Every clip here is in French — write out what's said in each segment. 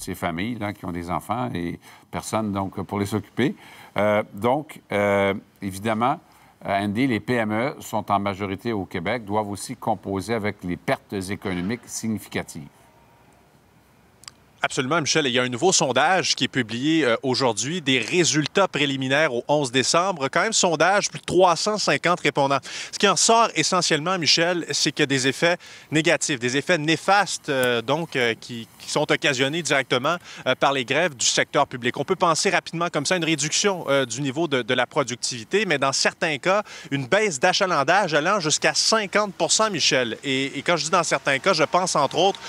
ces familles qui ont des enfants et personne donc pour les occuper. Euh, donc, euh, évidemment, euh, Andy, les PME sont en majorité au Québec, doivent aussi composer avec les pertes économiques significatives. Absolument, Michel. Il y a un nouveau sondage qui est publié euh, aujourd'hui, des résultats préliminaires au 11 décembre. Quand même, sondage, plus de 350 répondants. Ce qui en sort essentiellement, Michel, c'est qu'il y a des effets négatifs, des effets néfastes, euh, donc, euh, qui, qui, sont occasionnés directement par les grèves du secteur public. On peut penser rapidement comme ça une réduction du niveau de, de, la productivité, mais dans certains cas, une baisse d'achalandage allant jusqu'à 50% Michel. Et, et, quand je dis dans certains cas, je pense entre autres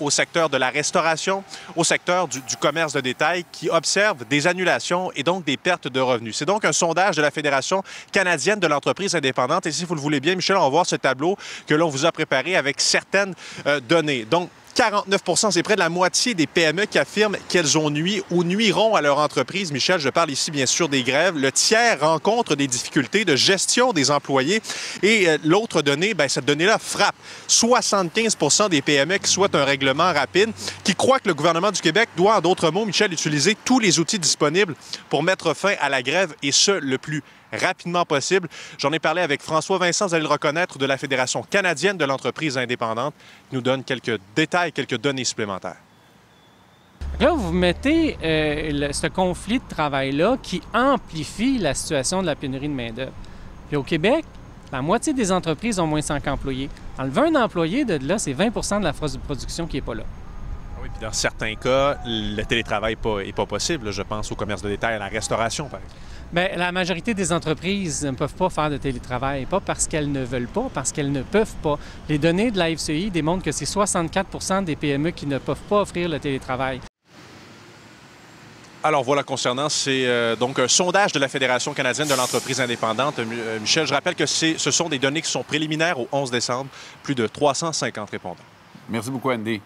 au secteur de la restauration, au secteur du, commerce de détail qui observe des annulations et donc des pertes de revenus. C'est donc un sondage de la Fédération canadienne de l'entreprise indépendante. Et si vous le voulez bien, Michel, on va voir ce tableau que l'on vous a préparé avec certaines euh, données. Donc, 49 c'est près de la moitié des PME qui affirment qu'elles ont nui ou nuiront à leur entreprise. Michel, je parle ici bien sûr des grèves. Le tiers rencontre des difficultés de gestion des employés. Et euh, l'autre donnée, bien, cette donnée-là frappe. 75 des PME qui souhaitent un règlement rapide, qui croient que le gouvernement du Québec doit, en d'autres mots, Michel, utiliser tous les outils disponibles pour mettre fin à la grève et ce, le plus rapidement possible. J'en ai parlé avec François Vincent, vous allez le reconnaître, de la Fédération canadienne de l'entreprise indépendante, qui nous donne quelques détails, quelques données supplémentaires. Là, vous mettez euh, le, ce conflit de travail-là qui amplifie la situation de la pénurie de main-d'œuvre. Puis au Québec, la moitié des entreprises ont moins de 5 employés. Enlever un employé de là, c'est 20% de la force de production qui n'est pas là. Ah oui, puis dans certains cas, le télétravail n'est pas, pas possible. Je pense au commerce de détail, à la restauration, par exemple. Bien, la majorité des entreprises ne peuvent pas faire de télétravail, pas parce qu'elles ne veulent pas, parce qu'elles ne peuvent pas. Les données de la FCI démontrent que c'est 64% des PME qui ne peuvent pas offrir le télétravail. Alors voilà, concernant, c'est euh, donc un sondage de la Fédération canadienne de l'entreprise indépendante. Euh, Michel, je rappelle que ce sont des données qui sont préliminaires au 11 décembre, plus de 350 répondants. Merci beaucoup, Andy.